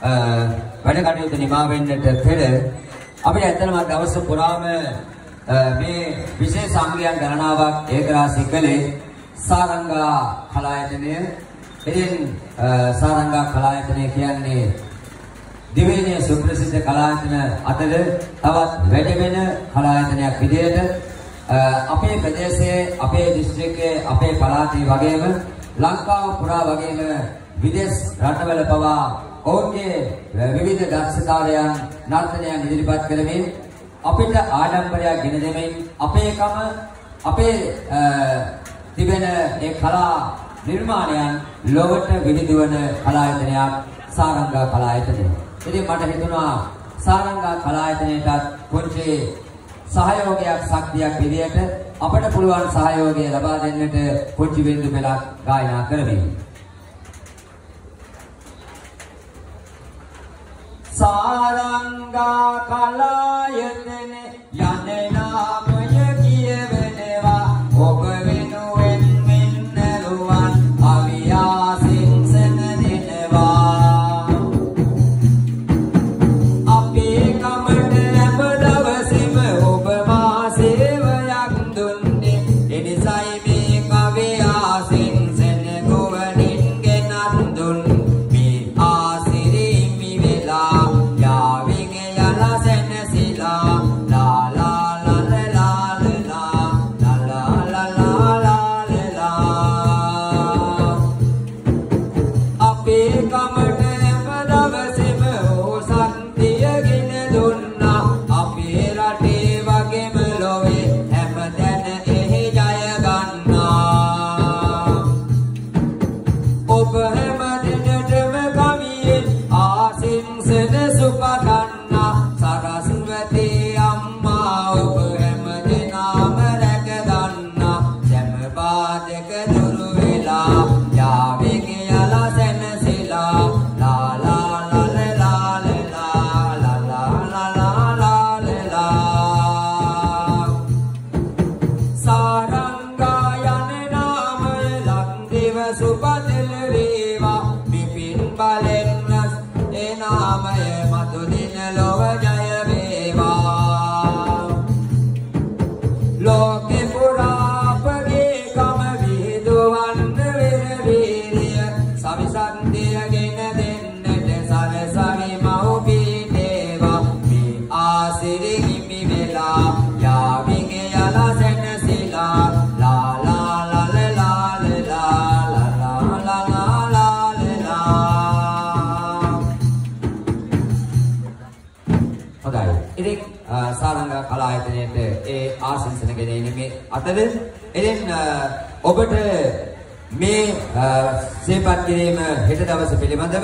වැඩ කටයුතු නිමා වෙන්නට පෙර අපිට ඇත්තටම දවස පුරාම මේ විශේෂ සංග්‍රහයන් ගණනාවක් ඒකරාශී කළේ සාරංගා කලායතනය. ඉතින් සාරංගා කලායතනය කියන්නේ දිවයිනේ සුප්‍රසිද්ධ කලායතන අතර තවත් වැඩි වෙන කලායතනයක් විදිහට අපේ ප්‍රදේශයේ අපේ දිස්ත්‍රික්කයේ අපේ පළාතේ වගේම ලංකාව පුරා වගේම විදේශ රටවල පවා ඔවුන්ගේ විවිධ දක්ෂතාවයන් නර්තනයන් ඉදිරිපත් කරමින් අපිට ආඩම්බරයක් ගෙන දෙමින් අපේකම අපේ තිබෙන ඒ කලා නිර්මාණයන් ලොවට විනිදුවන කලායතනයක් සාරංගා කලායතනය. ඉතින් මට හිතුණා සාරංගා කලායතනයටත් පුංචි සහයෝගයක් ශක්තියක් විදියට අපට පුළුවන් සහයෝගය ලබා දෙන්නට පුංචි බින්දු පෙළක් ගායනා කරමින් सारङ्गाकलायतने ඔබ හැම දිනටම කවියෙන් ආසින්සන සුපදන්නා sopa del rey. හොඳයි. ඉතින් සාරංගා කලායතනයේට ඒ ආශිංසන ගෙනීමේ අතර ඉතින් ඔබට මේ සේපත් කිරීම හෙට දවස පිළිබඳව